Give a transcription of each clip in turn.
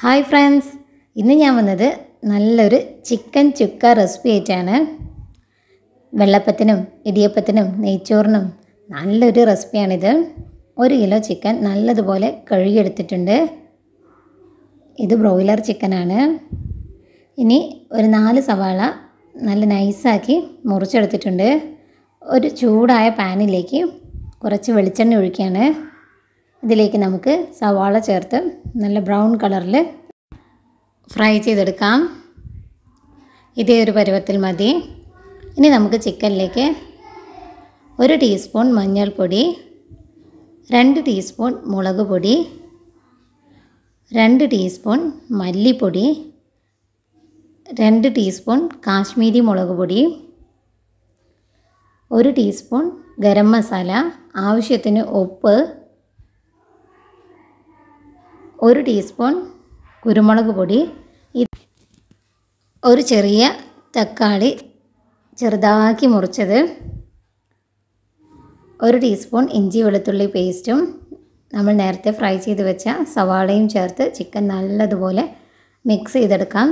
Hi friends. ഇന്ന് ഞാൻ വന്നത് നല്ലൊരു ചിക്കൻ ചുക്ക റെസിപ്പി ആയിട്ടാണ്. വെള്ളപ്പത്തിനും ഇടിയപ്പത്തിനും നെയ്ച്ചോറിനും നല്ലൊരു റെസിപ്പിയാണിത്. ഒരു കിലോ ചിക്കൻ നല്ലതുപോലെ കഴുകിയെടുത്തിട്ടുണ്ട്. ഇത് ബ്രോയിലർ ചിക്കനാണ്. ഇനി ഒരു നാല് സവാള നല്ല നൈസാക്കി മുറിച്ചെടുത്തിട്ടുണ്ട്. ഒരു ചൂടായ പാനിലേക്ക് കുറച്ച് വെളിച്ചെണ്ണ ഒഴിക്കുകയാണ്. ഇതിലേക്ക് നമുക്ക് സവാള ചേർത്ത് നല്ല ബ്രൗൺ കളറിൽ ഫ്രൈ ചെയ്തെടുക്കാം. ഇതേ ഒരു പരുവത്തിൽ മതി. ഇനി നമുക്ക് ചിക്കനിലേക്ക് ഒരു ടീസ്പൂൺ മഞ്ഞൾപ്പൊടി രണ്ട് ടീസ്പൂൺ മുളക് പൊടി രണ്ട് ടീസ്പൂൺ മല്ലിപ്പൊടി രണ്ട് ടീസ്പൂൺ കാശ്മീരി മുളക് പൊടി ഒരു ടീസ്പൂൺ ഗരം മസാല ആവശ്യത്തിന് ഉപ്പ് ഒരു ടീസ്പൂൺ കുരുമുളക് പൊടി ഒരു ചെറിയ തക്കാളി ചെറുതാക്കി മുറിച്ചത് ഒരു ടീസ്പൂൺ ഇഞ്ചി വെളുത്തുള്ളി പേസ്റ്റും നമ്മൾ നേരത്തെ ഫ്രൈ ചെയ്ത് വെച്ച സവാളയും ചേർത്ത് ചിക്കൻ നല്ലതുപോലെ മിക്സ് ചെയ്തെടുക്കാം.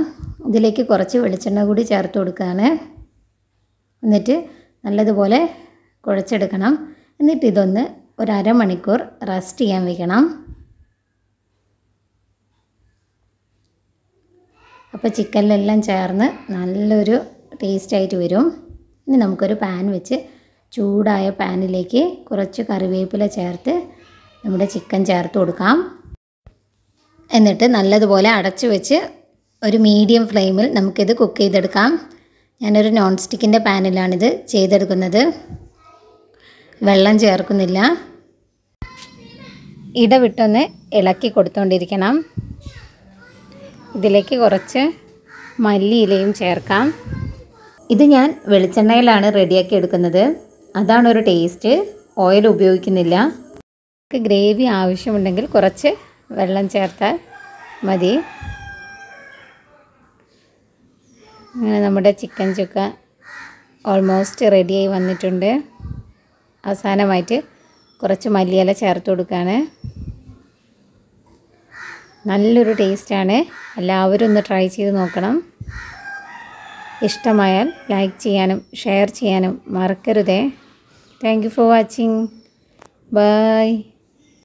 ഇതിലേക്ക് കുറച്ച് വെളിച്ചെണ്ണ കൂടി ചേർത്ത് കൊടുക്കുകയാണ്. എന്നിട്ട് നല്ലതുപോലെ കുഴച്ചെടുക്കണം. എന്നിട്ട് ഇതൊന്ന് ഒരു അരമണിക്കൂർ റെസ്റ്റ് ചെയ്യാൻ വെക്കണം. അപ്പോൾ ചിക്കനിലെല്ലാം ചേർന്ന് നല്ലൊരു ടേസ്റ്റായിട്ട് വരും. ഇനി നമുക്കൊരു പാൻ വെച്ച് ചൂടായ പാനിലേക്ക് കുറച്ച് കറിവേപ്പില ചേർത്ത് നമ്മുടെ ചിക്കൻ ചേർത്ത് കൊടുക്കാം. എന്നിട്ട് നല്ലതുപോലെ അടച്ചു വെച്ച് ഒരു മീഡിയം ഫ്ലെയിമിൽ നമുക്കിത് കുക്ക് ചെയ്തെടുക്കാം. ഞാനൊരു നോൺ സ്റ്റിക്കിന്റെ പാനിലാണിത് ചെയ്തെടുക്കുന്നത്. വെള്ളം ചേർക്കുന്നില്ല. ഇടവിട്ടൊന്ന് ഇളക്കി കൊടുത്തുകൊണ്ടിരിക്കണം ഇതിലേക്ക് കുറച്ച് മല്ലിയിലയും ചേർക്കാം. ഇത് ഞാൻ വെളിച്ചെണ്ണയിലാണ് റെഡിയാക്കി എടുക്കുന്നത്. അതാണ് ഒരു ടേസ്റ്റ്. ഓയിൽ ഉപയോഗിക്കുന്നില്ല. ഗ്രേവി ആവശ്യമുണ്ടെങ്കിൽ കുറച്ച് വെള്ളം ചേർത്താൽ മതി. അങ്ങനെ നമ്മുടെ ചിക്കൻ ചുക്ക ഓൾമോസ്റ്റ് റെഡിയായി വന്നിട്ടുണ്ട്. അവസാനമായിട്ട് കുറച്ച് മല്ലിയില ചേർത്ത് കൊടുക്കുകയാണ്. നല്ലൊരു ടേസ്റ്റാണ്. എല്ലാവരും ഒന്ന് ട്രൈ ചെയ്ത് നോക്കണം. ഇഷ്ടമായാൽ ലൈക്ക് ചെയ്യാനും ഷെയർ ചെയ്യാനും മറക്കരുതേ. Thank you for watching. Bye.